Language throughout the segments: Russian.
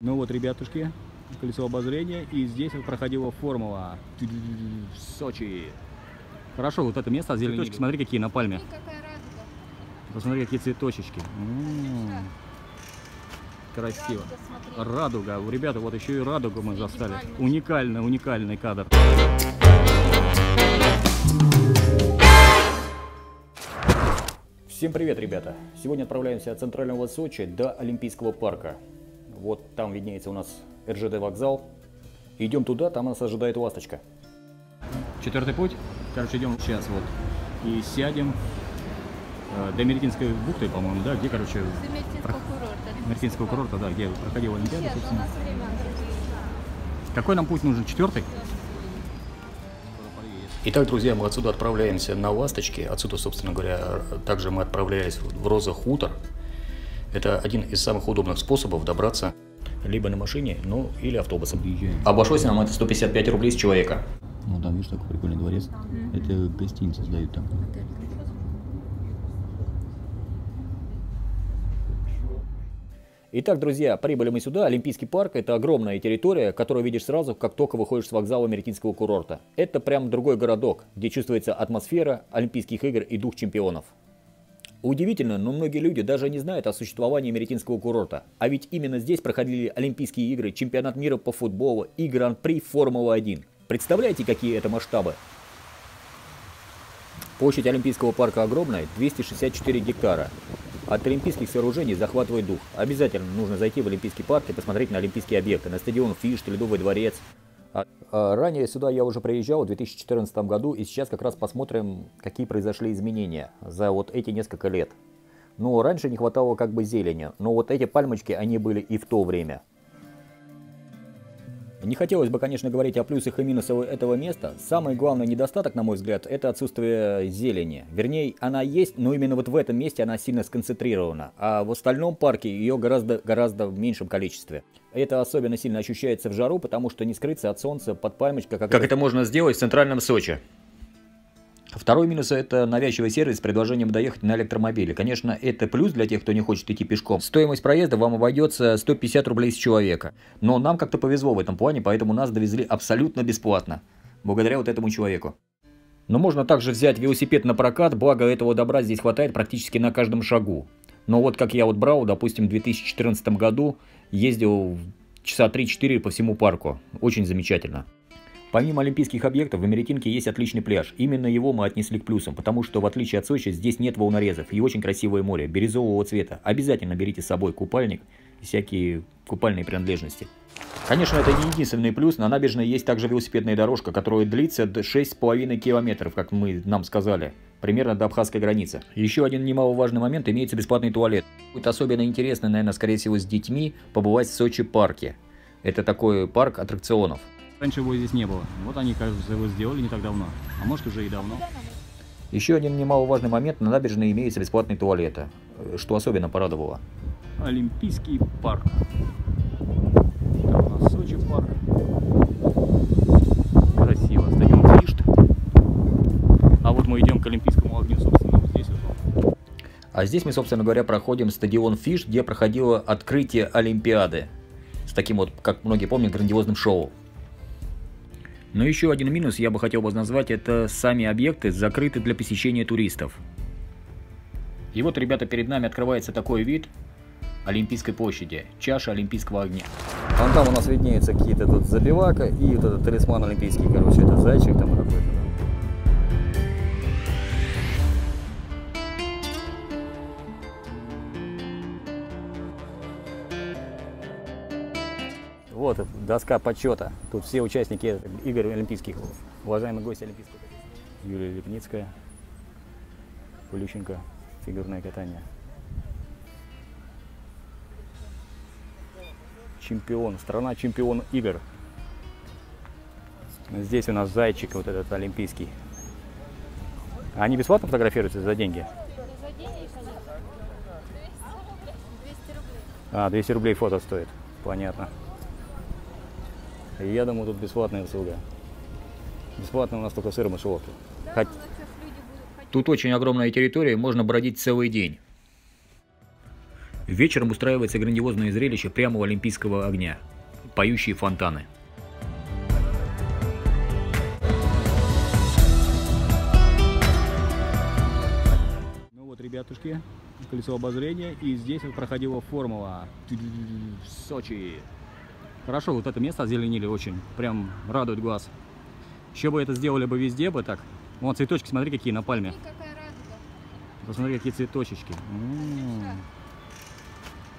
Ну вот, ребятушки, колесо обозрения, и здесь вот проходила формула в Сочи. Хорошо, вот это место, зеленые, смотри, какие на пальме. Смотри, какая радуга. Посмотри, какие цветочечки. М, Красиво. Радуга. Радуга. У ребята вот еще и радугу мы застали. Уникальный, уникальный кадр. Всем привет, ребята! Сегодня отправляемся от центрального Сочи до Олимпийского парка. Вот там виднеется у нас РЖД вокзал. Идем туда, там нас ожидает ласточка. Четвертый путь. Короче, идем сейчас вот. И сядем э, до Меретинской бухты, по-моему, да, где, короче, До Мертинского курорта. Да, где проходила Олимпиада, Нет, у собственно. нас время уже. Какой нам путь нужен? Четвертый? Итак, друзья, мы отсюда отправляемся на Ласточки. Отсюда, собственно говоря, также мы отправлялись в Роза Хутор. Это один из самых удобных способов добраться либо на машине, ну или автобусом. Обошлось нам это 155 рублей с человека. Ну там, видишь, такой прикольный дворец. Это гостиницы сдают там. Итак, друзья, прибыли мы сюда. Олимпийский парк – это огромная территория, которую видишь сразу, как только выходишь с вокзала Меретинского курорта. Это прям другой городок, где чувствуется атмосфера Олимпийских игр и дух чемпионов. Удивительно, но многие люди даже не знают о существовании Меретинского курорта. А ведь именно здесь проходили Олимпийские игры, чемпионат мира по футболу и Гран-при Формула-1. Представляете, какие это масштабы? Площадь Олимпийского парка огромная, 264 гектара. От олимпийских сооружений захватывает дух. Обязательно нужно зайти в Олимпийский парк и посмотреть на олимпийские объекты, на стадион Фишт, Ледовый дворец. А- ранее сюда я уже приезжал в 2014 году, и сейчас как раз посмотрим, какие произошли изменения за вот эти несколько лет. Ну, раньше не хватало как бы зелени, но вот эти пальмочки, они были и в то время. Не хотелось бы, конечно, говорить о плюсах и минусах этого места. Самый главный недостаток, на мой взгляд, это отсутствие зелени. Вернее, она есть, но именно вот в этом месте она сильно сконцентрирована. А в остальном парке ее гораздо, гораздо в меньшем количестве. Это особенно сильно ощущается в жару, потому что не скрыться от солнца под пальмочкой, как, это можно сделать в центральном Сочи. Второй минус – это навязчивый сервис с предложением доехать на электромобиле. Конечно, это плюс для тех, кто не хочет идти пешком. Стоимость проезда вам обойдется 150 рублей с человека. Но нам как-то повезло в этом плане, поэтому нас довезли абсолютно бесплатно. Благодаря вот этому человеку. Но можно также взять велосипед на прокат, благо этого добра здесь хватает практически на каждом шагу. Но вот как я вот брал, допустим, в 2014 году, ездил часа 3-4 по всему парку. Очень замечательно. Помимо олимпийских объектов, в Америтинке есть отличный пляж. Именно его мы отнесли к плюсам, потому что в отличие от Сочи здесь нет волнорезов и очень красивое море, бирюзового цвета. Обязательно берите с собой купальник и всякие купальные принадлежности. Конечно, это не единственный плюс. На набережной есть также велосипедная дорожка, которая длится до 6,5 километров, как мы нам сказали. Примерно до абхазской границы. Еще один немаловажный момент, имеется бесплатный туалет. Будет особенно интересно, наверное, скорее всего, с детьми побывать в Сочи парке. Это такой парк аттракционов. Раньше его здесь не было. Вот они, кажется, его сделали не так давно. А может уже и давно. Еще один немаловажный момент. На набережной имеются бесплатные туалеты, э, что особенно порадовало. Олимпийский парк. Там у нас Сочи парк. Красиво. Стадион Фишт. А вот мы идем к Олимпийскому огню, собственно, вот здесь вот. А здесь мы, собственно говоря, проходим стадион Фиш, где проходило открытие Олимпиады. С таким вот, как многие помнят, грандиозным шоу. Но еще один минус я бы хотел бы назвать, это сами объекты закрыты для посещения туристов. И вот, ребята, перед нами открывается такой вид Олимпийской площади, чаша Олимпийского огня. Вон там у нас виднеются какие-то тут забивака и вот этот талисман олимпийский, короче, это зайчик там какой-то. Вот доска почета. Тут все участники игр олимпийских. Уважаемые гости Олимпийского. Юлия Лепницкая, Полющенко, фигурное катание. Чемпион, страна чемпион игр. Здесь у нас зайчик вот этот олимпийский. Они бесплатно фотографируются за деньги? За деньги, конечно. 200 рублей. А, 200 рублей фото стоит. Понятно. Я думаю, тут бесплатная услуга. Бесплатно у нас только сыр и мышеловки. Да, Хот- зачем люди будут ходить? Тут очень огромная территория, можно бродить целый день. Вечером устраивается грандиозное зрелище прямого олимпийского огня. Поющие фонтаны. Ну вот, ребятушки, колесо обозрения, и здесь вот проходила формула в Сочи. Хорошо, вот это место озеленили очень, прям радует глаз. Еще бы это сделали бы везде бы так. Вон цветочки, смотри, какие на пальме. Посмотри, какие цветочечки. М,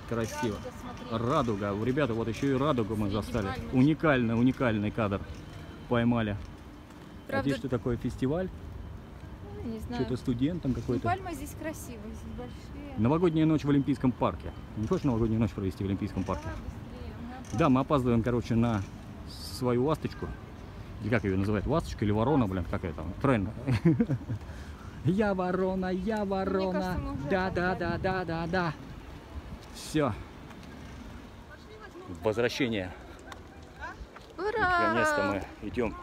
Красиво. Радуга, смотри. Радуга. Ребята вот еще и радугу мы застали. Уникальный, уникальный кадр. Поймали. А Правда, здесь что такое фестиваль? не знаю. Что-то студентам Ну, какой-то. пальмы здесь красивые, здесь большие. Новогодняя ночь в Олимпийском парке. Не хочешь новогоднюю ночь провести в Олимпийском парке? Да, мы опаздываем, короче, на свою ласточку. Или как ее называют? Ласточка или ворона, блин, как это? Правильно. Я ворона, я ворона. Да, да, да, да, да, да. Все. Возвращение. Ура! Наконец-то мы идем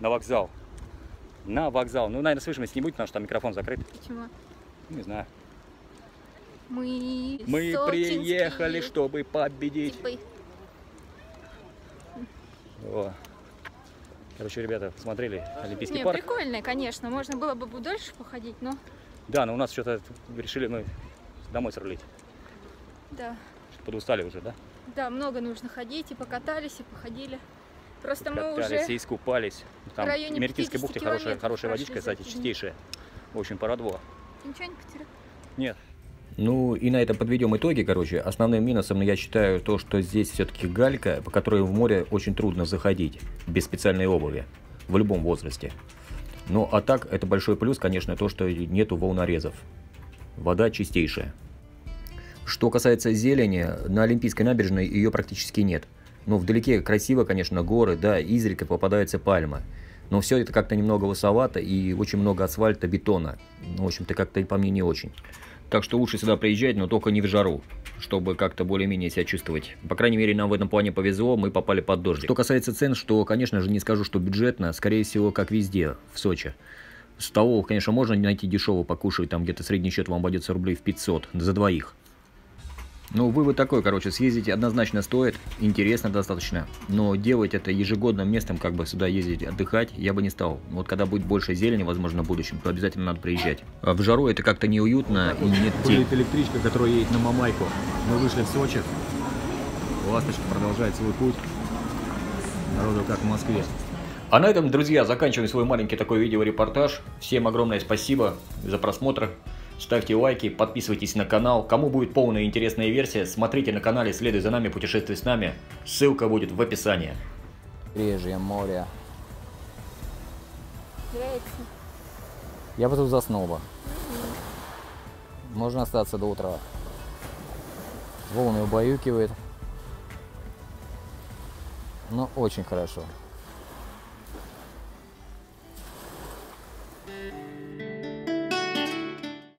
на вокзал. На вокзал. Ну, наверное, слышимость не будет, потому что там микрофон закрыт. Почему? Не знаю. Мы Мы приехали, чтобы победить. типы. О. Короче, ребята, смотрели Олимпийский Не, парк. прикольно, конечно. Можно было бы дольше походить, но Да, но у нас что-то решили мы домой срулить. да. Подустали уже, да? Да, много нужно ходить, и покатались, и походили. Просто мы Катались уже и искупались. Там в районе 50 бухте хорошая, хорошая водичка, кстати, чистейшая. Очень порадовала. Ты ничего не потерял. Нет. Ну и на этом подведем итоги, короче. Основным минусом я считаю то, что здесь все-таки галька, по которой в море очень трудно заходить без специальной обуви в любом возрасте. Ну а так, это большой плюс, конечно, то, что нету волнорезов. Вода чистейшая. Что касается зелени, на Олимпийской набережной ее практически нет. Ну, вдалеке красиво, конечно, горы, да, изредка попадаются пальмы. Но все это как-то немного высовато и очень много асфальта, бетона. Ну, в общем-то, как-то по мне не очень. Так что лучше сюда приезжать, но только не в жару, чтобы как-то более-менее себя чувствовать. По крайней мере, нам в этом плане повезло, мы попали под дождь. Что касается цен, что, конечно же, не скажу, что бюджетно, скорее всего, как везде, в Сочи. В столовых, конечно, можно найти дешево покушать, там где-то средний счет вам обойдется рублей в 500 за двоих. Ну, вывод такой, короче, съездить однозначно стоит, интересно достаточно, но делать это ежегодным местом, как бы сюда ездить отдыхать, я бы не стал. Вот когда будет больше зелени, возможно, в будущем, то обязательно надо приезжать. А в жару это как-то неуютно и нет. Будет электричка, которая едет на Мамайку. Мы вышли в Сочи. Ласточка продолжает свой путь. Народу как в Москве. А на этом, друзья, заканчиваем свой маленький такой видеорепортаж. Всем огромное спасибо за просмотр. Ставьте лайки, подписывайтесь на канал. Кому будет полная интересная версия, смотрите на канале «Следуй за нами, путешествуй с нами». Ссылка будет в описании. Режье море. Нравится? Я бы тут заснул бы. Можно остаться до утра. Волны убаюкивает. Но очень хорошо.